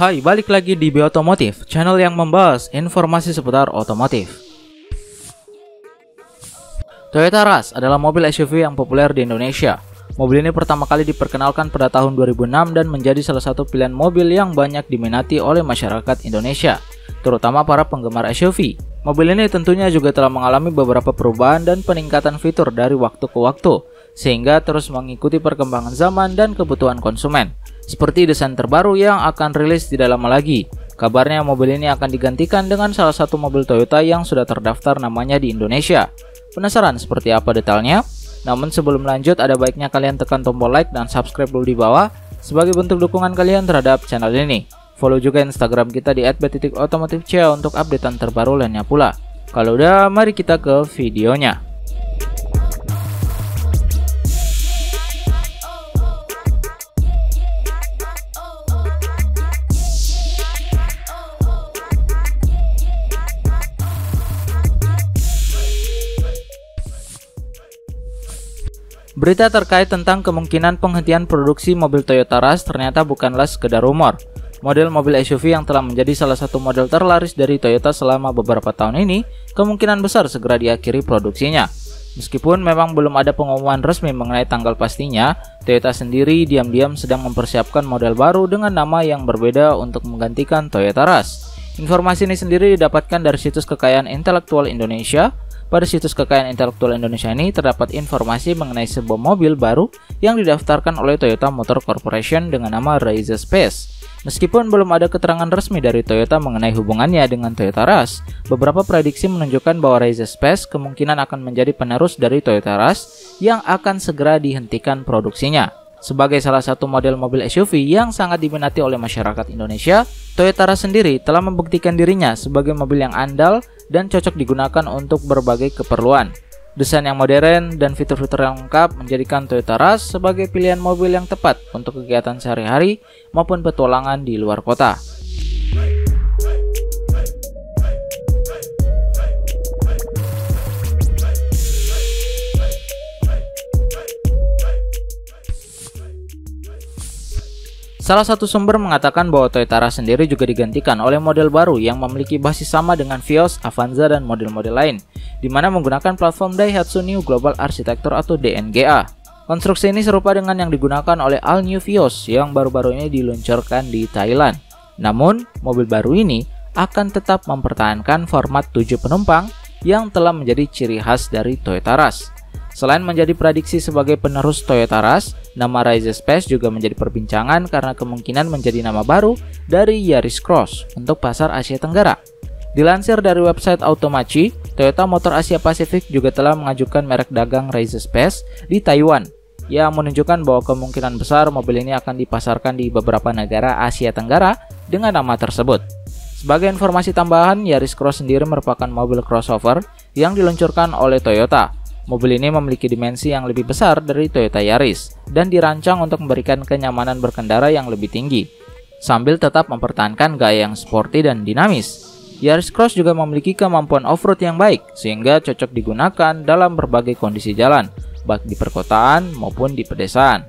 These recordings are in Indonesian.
Hai, balik lagi di Biotomotif, channel yang membahas informasi seputar otomotif. Toyota Rush adalah mobil SUV yang populer di Indonesia. Mobil ini pertama kali diperkenalkan pada tahun 2006 dan menjadi salah satu pilihan mobil yang banyak diminati oleh masyarakat Indonesia, terutama para penggemar SUV. Mobil ini tentunya juga telah mengalami beberapa perubahan dan peningkatan fitur dari waktu ke waktu, sehingga terus mengikuti perkembangan zaman dan kebutuhan konsumen seperti desain terbaru yang akan rilis tidak lama lagi. Kabarnya mobil ini akan digantikan dengan salah satu mobil Toyota yang sudah terdaftar namanya di Indonesia. Penasaran seperti apa detailnya? Namun sebelum lanjut ada baiknya kalian tekan tombol like dan subscribe dulu di bawah sebagai bentuk dukungan kalian terhadap channel ini. Follow juga Instagram kita di @b.otomotifcia untuk updatean terbaru lainnya pula. Kalau udah, mari kita ke videonya. Berita terkait tentang kemungkinan penghentian produksi mobil Toyota Rush ternyata bukanlah sekedar rumor. Model mobil SUV yang telah menjadi salah satu model terlaris dari Toyota selama beberapa tahun ini kemungkinan besar segera diakhiri produksinya. Meskipun memang belum ada pengumuman resmi mengenai tanggal pastinya, Toyota sendiri diam-diam sedang mempersiapkan model baru dengan nama yang berbeda untuk menggantikan Toyota Rush. Informasi ini sendiri didapatkan dari situs kekayaan intelektual Indonesia pada situs kekayaan intelektual Indonesia ini terdapat informasi mengenai sebuah mobil baru yang didaftarkan oleh Toyota Motor Corporation dengan nama Raiza Space. Meskipun belum ada keterangan resmi dari Toyota mengenai hubungannya dengan Toyota Rush, beberapa prediksi menunjukkan bahwa Raiza Space kemungkinan akan menjadi penerus dari Toyota Rush yang akan segera dihentikan produksinya. Sebagai salah satu model mobil SUV yang sangat diminati oleh masyarakat Indonesia, Toyota Rush sendiri telah membuktikan dirinya sebagai mobil yang andal dan cocok digunakan untuk berbagai keperluan. Desain yang modern dan fitur-fitur yang lengkap menjadikan Toyota Rush sebagai pilihan mobil yang tepat untuk kegiatan sehari-hari maupun petualangan di luar kota. Salah satu sumber mengatakan bahwa Toyota sendiri juga digantikan oleh model baru yang memiliki basis sama dengan Vios, Avanza, dan model-model lain, di mana menggunakan platform Daihatsu New Global Architecture atau DNGA. Konstruksi ini serupa dengan yang digunakan oleh All New Vios yang baru-baru ini diluncurkan di Thailand. Namun, mobil baru ini akan tetap mempertahankan format 7 penumpang yang telah menjadi ciri khas dari Toyota Rush. Selain menjadi prediksi sebagai penerus Toyota Rush, nama Rise Space juga menjadi perbincangan karena kemungkinan menjadi nama baru dari Yaris Cross untuk pasar Asia Tenggara. Dilansir dari website Automachi, Toyota Motor Asia Pasifik juga telah mengajukan merek dagang Rise Space di Taiwan yang menunjukkan bahwa kemungkinan besar mobil ini akan dipasarkan di beberapa negara Asia Tenggara dengan nama tersebut. Sebagai informasi tambahan, Yaris Cross sendiri merupakan mobil crossover yang diluncurkan oleh Toyota Mobil ini memiliki dimensi yang lebih besar dari Toyota Yaris dan dirancang untuk memberikan kenyamanan berkendara yang lebih tinggi, sambil tetap mempertahankan gaya yang sporty dan dinamis. Yaris Cross juga memiliki kemampuan off-road yang baik, sehingga cocok digunakan dalam berbagai kondisi jalan, baik di perkotaan maupun di pedesaan.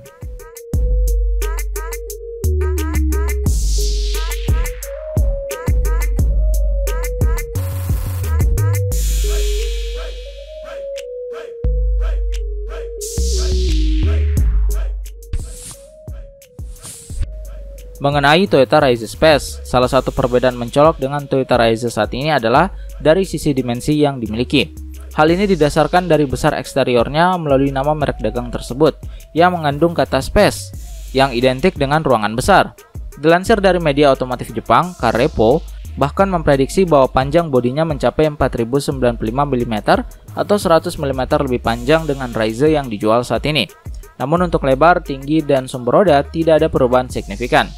Mengenai Toyota Rise Space, salah satu perbedaan mencolok dengan Toyota Rise saat ini adalah dari sisi dimensi yang dimiliki. Hal ini didasarkan dari besar eksteriornya melalui nama merek dagang tersebut yang mengandung kata space yang identik dengan ruangan besar. Dilansir dari media otomotif Jepang, Karepo, bahkan memprediksi bahwa panjang bodinya mencapai 4095 mm atau 100 mm lebih panjang dengan Rise yang dijual saat ini. Namun untuk lebar, tinggi, dan sumber roda tidak ada perubahan signifikan.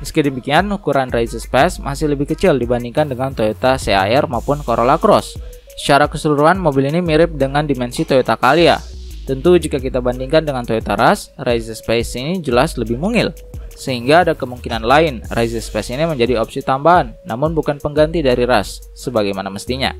Meski demikian, ukuran Rise Space masih lebih kecil dibandingkan dengan Toyota CHR maupun Corolla Cross. Secara keseluruhan, mobil ini mirip dengan dimensi Toyota Calya. Tentu jika kita bandingkan dengan Toyota Rush, Rise Space ini jelas lebih mungil. Sehingga ada kemungkinan lain Rise Space ini menjadi opsi tambahan, namun bukan pengganti dari Rush, sebagaimana mestinya.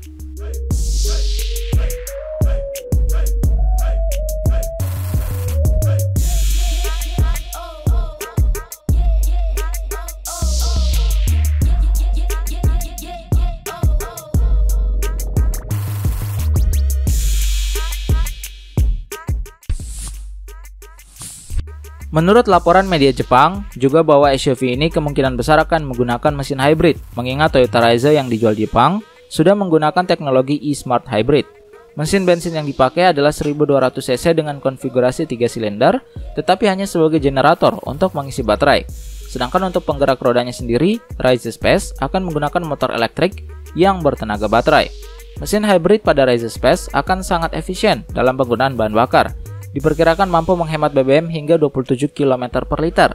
Menurut laporan media Jepang, juga bahwa SUV ini kemungkinan besar akan menggunakan mesin hybrid, mengingat Toyota Raiza yang dijual di Jepang sudah menggunakan teknologi e-smart hybrid. Mesin bensin yang dipakai adalah 1200 cc dengan konfigurasi 3 silinder, tetapi hanya sebagai generator untuk mengisi baterai. Sedangkan untuk penggerak rodanya sendiri, Raiza Space akan menggunakan motor elektrik yang bertenaga baterai. Mesin hybrid pada Raiza Space akan sangat efisien dalam penggunaan bahan bakar, diperkirakan mampu menghemat BBM hingga 27 km per liter.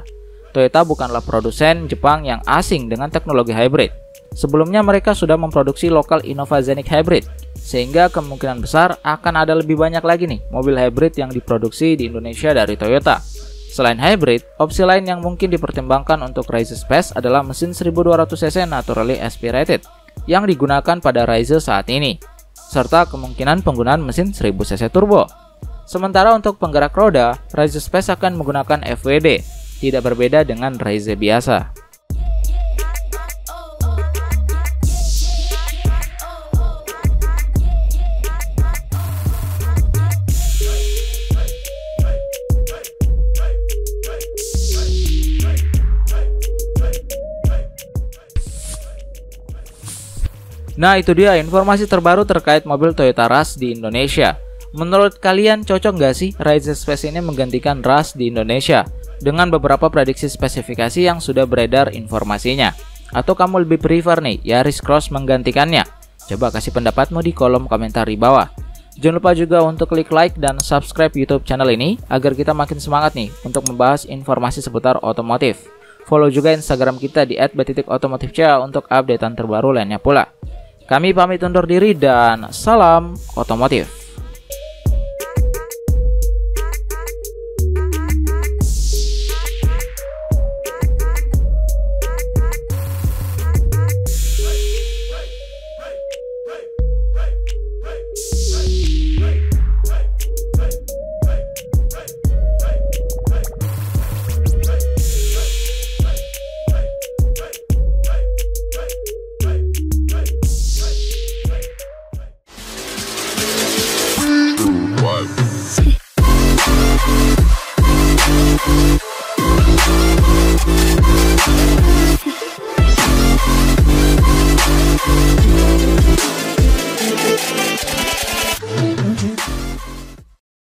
Toyota bukanlah produsen Jepang yang asing dengan teknologi hybrid. Sebelumnya mereka sudah memproduksi lokal Innova Zenic Hybrid, sehingga kemungkinan besar akan ada lebih banyak lagi nih mobil hybrid yang diproduksi di Indonesia dari Toyota. Selain hybrid, opsi lain yang mungkin dipertimbangkan untuk Rise Space adalah mesin 1200cc naturally aspirated yang digunakan pada Rise saat ini, serta kemungkinan penggunaan mesin 1000cc turbo. Sementara untuk penggerak roda, Rise Space akan menggunakan FWD, tidak berbeda dengan Rise biasa. Nah itu dia informasi terbaru terkait mobil Toyota Rush di Indonesia. Menurut kalian cocok nggak sih Rise Space ini menggantikan Rush di Indonesia? Dengan beberapa prediksi spesifikasi yang sudah beredar informasinya. Atau kamu lebih prefer nih Yaris Cross menggantikannya? Coba kasih pendapatmu di kolom komentar di bawah. Jangan lupa juga untuk klik like dan subscribe YouTube channel ini agar kita makin semangat nih untuk membahas informasi seputar otomotif. Follow juga Instagram kita di @batitik_otomotifca untuk updatean terbaru lainnya pula. Kami pamit undur diri dan salam otomotif.